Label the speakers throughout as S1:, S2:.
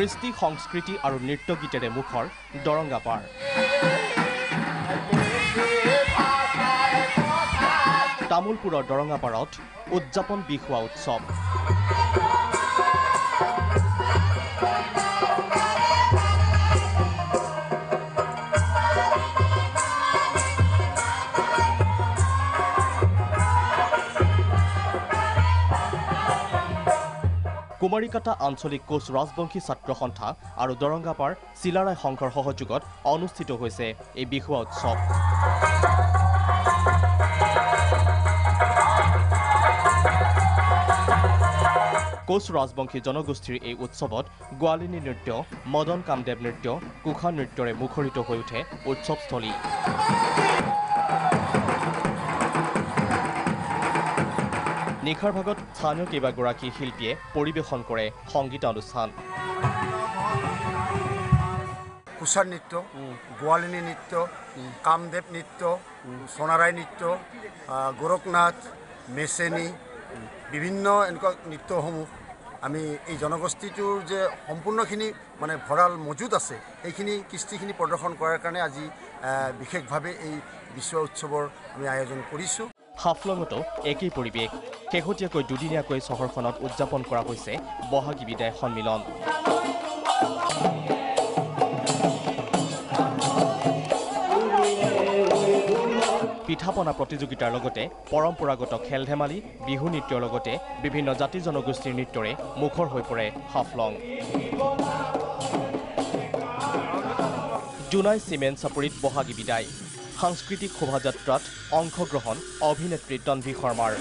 S1: কৃষ্টি সংস্কৃতি আৰু নৃত্য গীতেৰে মুখৰ দৰংগাপাৰ তামোলপুৰৰ দৰঙাপাৰত উদযাপন বিহুৱা উৎসৱ। কুমাৰীকাটা আঞ্চলিক কোচ ৰাজবংশী ছাত্ৰ সন্থা আৰু দৰংগাপাৰ চিলাৰায় সংঘৰ সহযোগত অনুষ্ঠিত হৈছে এই বিহুৱা উৎসৱ। কোচ ৰাজবংশী জনগোষ্ঠীৰ এই উৎসৱত গোৱালিনী নৃত্য মদন কামদেৱ নৃত্য কুশা নৃত্যৰে মুখৰিত হৈ উঠে উৎসৱস্থলী। নিশাৰ ভাগত স্থানীয় কেইবাগৰাকী শিল্পীয়ে পৰিৱেশন কৰে সংগীতানুষ্ঠান
S2: কুছাৰ নৃত্য গোৱালিনী নৃত্য কামদেৱ নৃত্য সোণাৰাই নৃত্য গোৰখনাথ মেচেনি বিভিন্ন এনেকুৱা নৃত্যসমূহ আমি এই জনগোষ্ঠীটোৰ যে সম্পূৰ্ণখিনি মানে ভঁৰাল মজুত আছে সেইখিনি কৃষ্টিখিনি প্ৰদৰ্শন কৰাৰ কাৰণে আজি বিশেষভাৱে এই বিশ্ব উৎসৱৰ আমি আয়োজন কৰিছোঁ।
S1: হাফলঙতো একেই পৰিৱেশ। শেহতীয়াকৈ দুদিনীয়াকৈ চহৰখনত উদযাপন কৰা হৈছে বহাগী বিদায় সন্মিলন। পিঠা পনা প্ৰতিযোগিতাৰ লগতে পৰম্পৰাগত খেল ধেমালি বিহু নৃত্যৰ লগতে বিভিন্ন জাতি জনগোষ্ঠীৰ নৃত্যৰে মুখৰ হৈ পৰে হাফলং। জোনাই চিমেণ্ট চাপৰিত বহাগী বিদায়। সাংস্কৃতিক শোভাযাত্ৰাত অংশগ্ৰহণ অভিনেত্ৰী তন্ভী শৰ্মাৰ।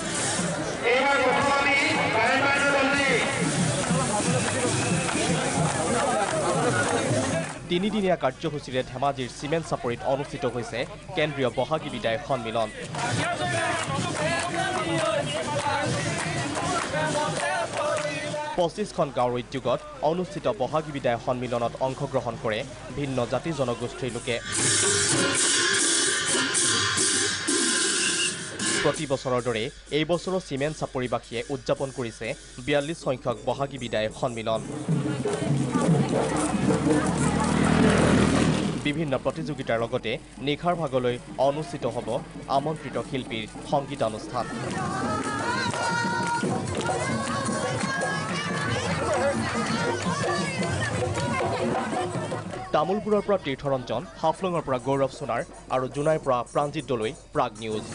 S1: তিনিদিনীয়া কাৰ্যসূচীৰে ধেমাজিৰ চিমেণ্ট চাপৰিত অনুষ্ঠিত হৈছে কেন্দ্ৰীয় বহাগী বিদায় সন্মিলন। পঁচিছখন গাঁৱৰ উদ্যোগত অনুষ্ঠিত বহাগী বিদায় সন্মিলনত অংশগ্ৰহণ কৰে ভিন্ন জাতি জনগোষ্ঠীৰ লোকে। প্ৰতি বছৰৰ দৰে এই বছৰো চিমেণ্ট চাপৰিবাসীয়ে উদযাপন কৰিছে বিয়াল্লিছ সংখ্যক বহাগী বিদায় সন্মিলন। বিভিন্ন প্ৰতিযোগিতাৰ লগতে নিশাৰ ভাগলৈ অনুষ্ঠিত হ'ব আমন্ত্ৰিত শিল্পীৰ সংগীতানুষ্ঠান। তামোলপুৰৰ পৰা তীৰ্থৰঞ্জন হাফলঙৰ পৰা গৌৰৱ সোণাৰ আৰু জোনাইৰ পৰা প্ৰাঞ্জিত দলৈ প্ৰাগ নিউজ।